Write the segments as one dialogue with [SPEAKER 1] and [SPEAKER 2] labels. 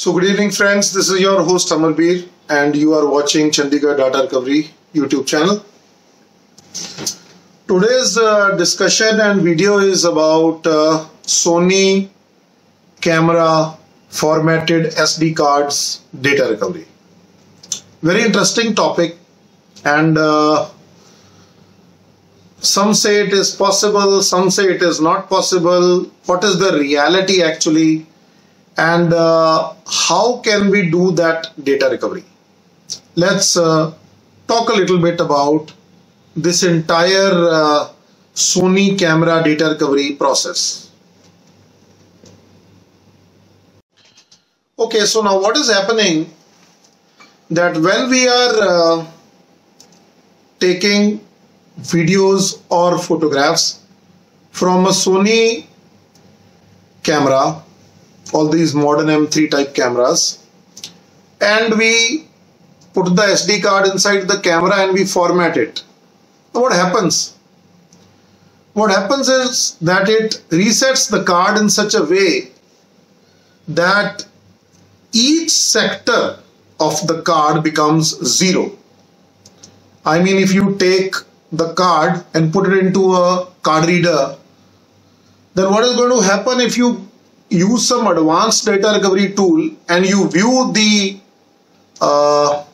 [SPEAKER 1] So good evening friends, this is your host Amarbir and you are watching Chandigarh Data Recovery YouTube channel. Today's uh, discussion and video is about uh, Sony camera formatted SD cards data recovery. Very interesting topic and uh, some say it is possible, some say it is not possible. What is the reality actually? And uh, how can we do that data recovery? Let's uh, talk a little bit about this entire uh, Sony camera data recovery process. Okay, so now what is happening that when we are uh, taking videos or photographs from a Sony camera, all these modern M3 type cameras, and we put the SD card inside the camera and we format it. What happens? What happens is that it resets the card in such a way that each sector of the card becomes zero. I mean, if you take the card and put it into a card reader, then what is going to happen if you use some advanced data recovery tool and you view the uh,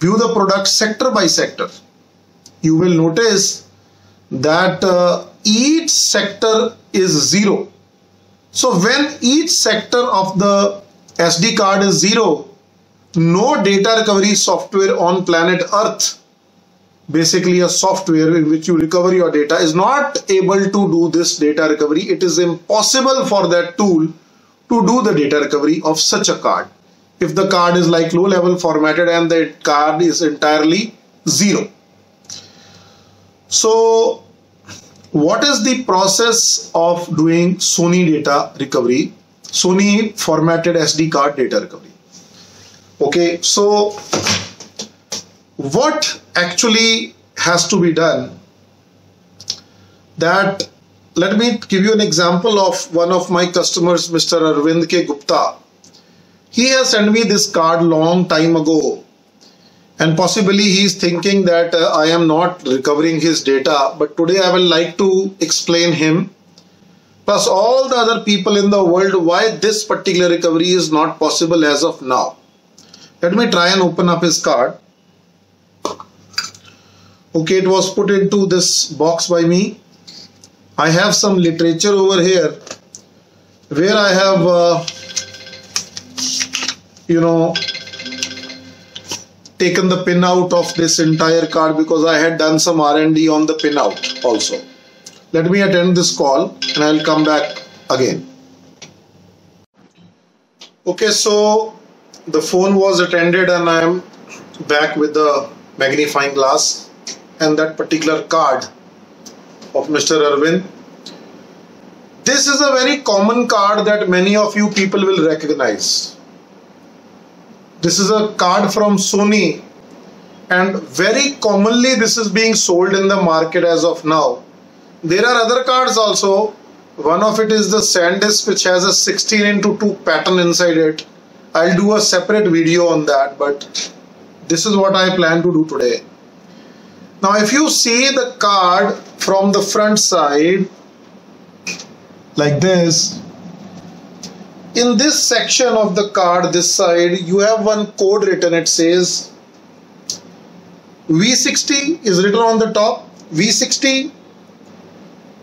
[SPEAKER 1] view the product sector by sector, you will notice that uh, each sector is zero. So when each sector of the SD card is zero, no data recovery software on planet Earth basically a software in which you recover your data is not able to do this data recovery. It is impossible for that tool to do the data recovery of such a card. If the card is like low level formatted and the card is entirely zero. So what is the process of doing Sony data recovery? Sony formatted SD card data recovery. Okay, so what actually has to be done that let me give you an example of one of my customers mr arvind k. Gupta. He has sent me this card long time ago and possibly he is thinking that uh, i am not recovering his data but today i will like to explain him. Plus all the other people in the world why this particular recovery is not possible as of now. Let me try and open up his card okay it was put into this box by me. I have some literature over here where I have uh, you know taken the pin out of this entire card because I had done some R&D on the pin out also. Let me attend this call and I'll come back again. Okay so the phone was attended and I'm back with the magnifying glass and that particular card of Mr. Arvind. This is a very common card that many of you people will recognize. This is a card from Sony and very commonly this is being sold in the market as of now. There are other cards also. One of it is the SanDisk which has a 16 into 2 pattern inside it. I'll do a separate video on that but this is what I plan to do today. Now if you see the card from the front side like this in this section of the card this side you have one code written. It says V60 is written on the top. V60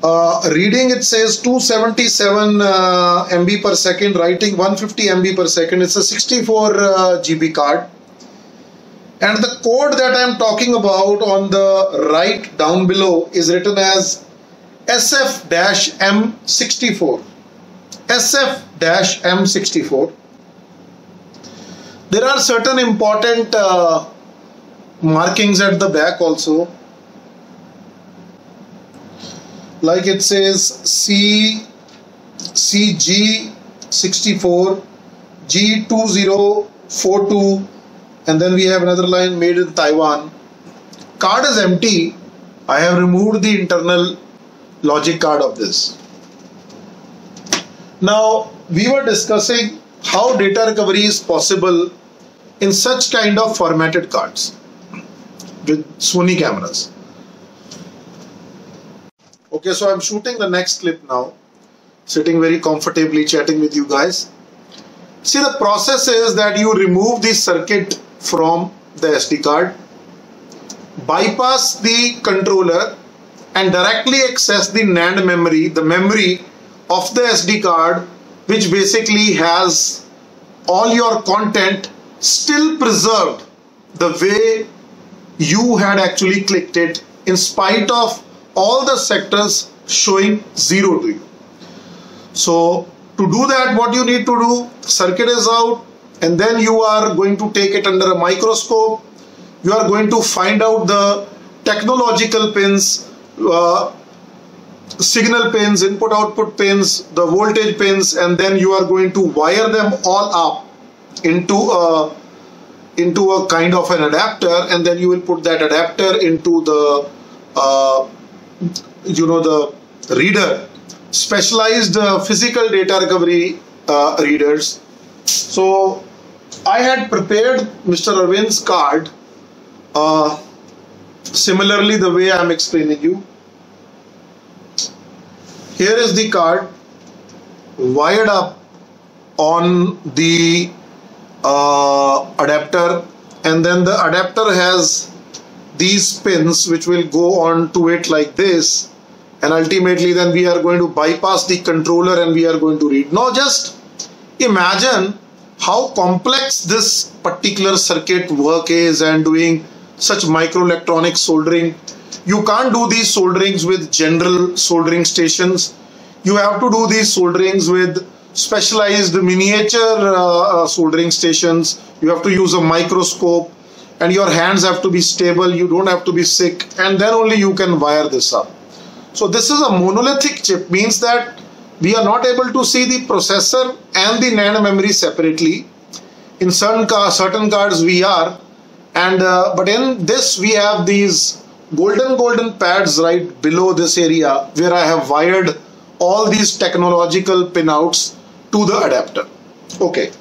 [SPEAKER 1] uh, reading it says 277 uh, MB per second. Writing 150 MB per second. It's a 64 uh, GB card and the code that I am talking about on the right down below is written as SF-M64 SF-M64 there are certain important uh, markings at the back also. Like it says C CG64 G2042 and then we have another line made in Taiwan. Card is empty. I have removed the internal logic card of this. Now we were discussing how data recovery is possible in such kind of formatted cards with Sony cameras. Okay, so I'm shooting the next clip now, sitting very comfortably chatting with you guys. See, the process is that you remove the circuit from the SD card, bypass the controller and directly access the NAND memory, the memory of the SD card, which basically has all your content still preserved the way you had actually clicked it in spite of all the sectors showing zero to you. So to do that what you need to do circuit is out and then you are going to take it under a microscope. You are going to find out the technological pins uh, signal pins input output pins the voltage pins and then you are going to wire them all up into a into a kind of an adapter and then you will put that adapter into the uh, you know the reader. Specialized uh, physical data recovery uh, readers. So I had prepared Mr. Arvind's card uh, similarly the way I am explaining you here is the card wired up on the uh, adapter and then the adapter has these pins which will go on to it like this and ultimately then we are going to bypass the controller and we are going to read now just imagine how complex this particular circuit work is and doing such microelectronic soldering. You can't do these solderings with general soldering stations. You have to do these solderings with specialized miniature uh, uh, soldering stations. You have to use a microscope and your hands have to be stable. You don't have to be sick. And then only you can wire this up. So this is a monolithic chip. Means that we are not able to see the processor and the NAND memory separately. In certain certain cards we are and uh, but in this we have these golden golden pads right below this area where I have wired all these technological pinouts to the adapter. Okay.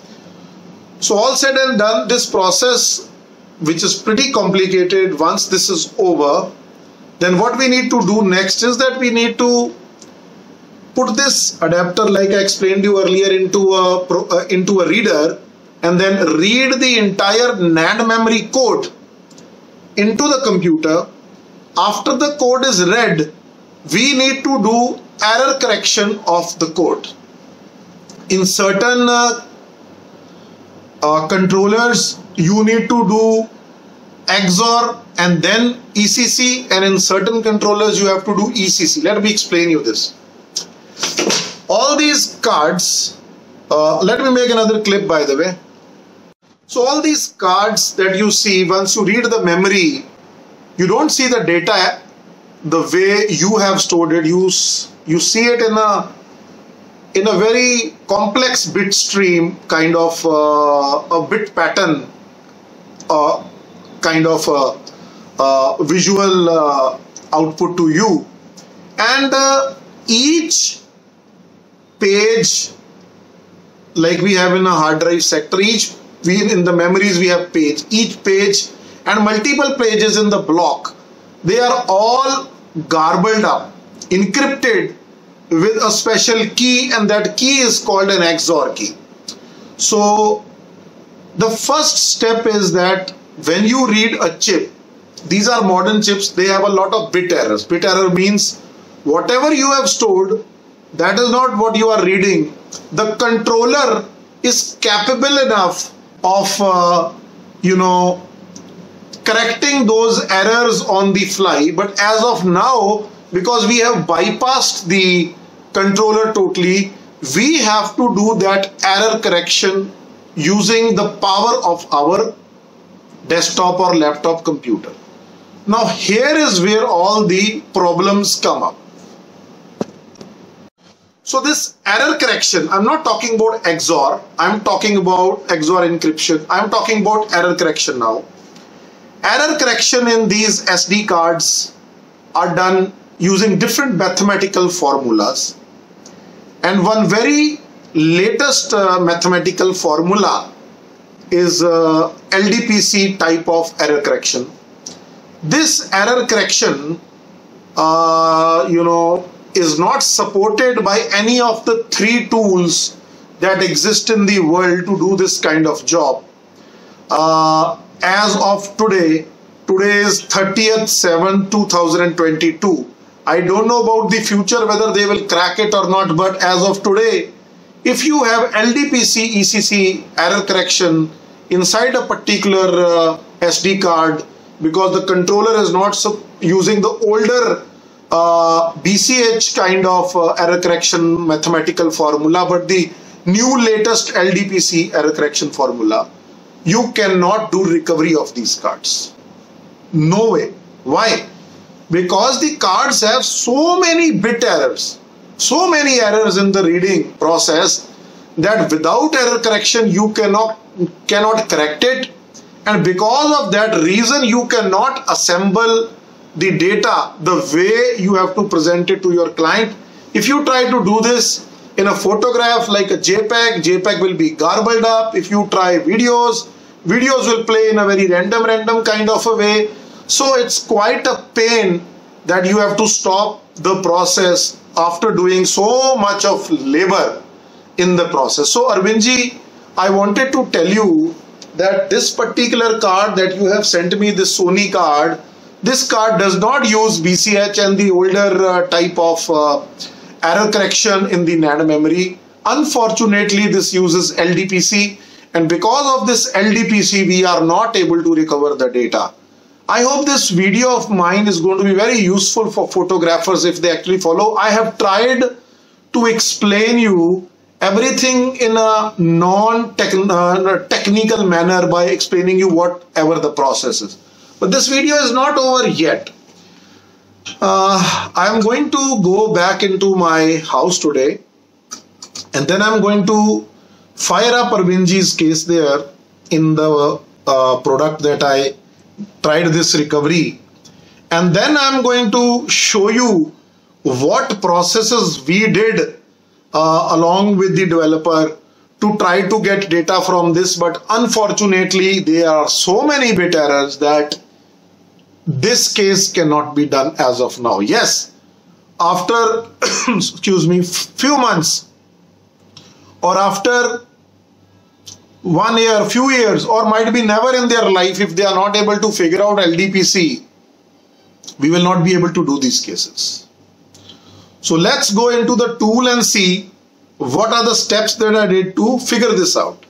[SPEAKER 1] So all said and done this process which is pretty complicated once this is over then what we need to do next is that we need to put this adapter like I explained you earlier into a uh, into a reader and then read the entire NAND memory code into the computer after the code is read we need to do error correction of the code in certain uh, uh, controllers you need to do XOR and then ECC and in certain controllers you have to do ECC. Let me explain you this. All these cards, uh, let me make another clip by the way. So all these cards that you see, once you read the memory, you don't see the data the way you have stored it. You, you see it in a in a very complex bit stream kind of uh, a bit pattern uh, kind of uh, uh, visual uh, output to you and each page like we have in a hard drive sector each we in the memories we have page each page and multiple pages in the block they are all garbled up encrypted with a special key and that key is called an XOR key. So the first step is that when you read a chip these are modern chips they have a lot of bit errors. Bit error means whatever you have stored that is not what you are reading. The controller is capable enough of uh, you know correcting those errors on the fly. But as of now because we have bypassed the controller totally we have to do that error correction using the power of our desktop or laptop computer. Now here is where all the problems come up. So this error correction, I'm not talking about XOR, I'm talking about XOR encryption, I'm talking about error correction now. Error correction in these SD cards are done using different mathematical formulas and one very latest uh, mathematical formula is uh, LDPC type of error correction. This error correction, uh, you know, is not supported by any of the three tools that exist in the world to do this kind of job. Uh, as of today, today is 30th 7 2022. I don't know about the future whether they will crack it or not, but as of today, if you have LDPC ECC error correction inside a particular uh, SD card because the controller is not using the older uh, BCH kind of uh, error correction mathematical formula but the new latest LDPC error correction formula. You cannot do recovery of these cards. No way. Why? Because the cards have so many bit errors so many errors in the reading process that without error correction you cannot cannot correct it. And because of that reason you cannot assemble the data the way you have to present it to your client. If you try to do this in a photograph like a jpeg jpeg will be garbled up. If you try videos videos will play in a very random random kind of a way. So it's quite a pain that you have to stop the process after doing so much of labor in the process. So arvindji I wanted to tell you that this particular card that you have sent me, this Sony card, this card does not use BCH and the older uh, type of uh, error correction in the NAND memory. Unfortunately, this uses LDPC and because of this LDPC, we are not able to recover the data. I hope this video of mine is going to be very useful for photographers if they actually follow. I have tried to explain you everything in a non-technical uh, manner by explaining you whatever the process is. But this video is not over yet. Uh, I am going to go back into my house today. And then I'm going to fire up Arvindji's case there in the uh, product that I tried this recovery. And then I'm going to show you what processes we did uh, along with the developer to try to get data from this. But unfortunately there are so many bit errors that this case cannot be done as of now yes after excuse me few months or after one year few years or might be never in their life if they are not able to figure out LDPC we will not be able to do these cases so let's go into the tool and see what are the steps that I did to figure this out.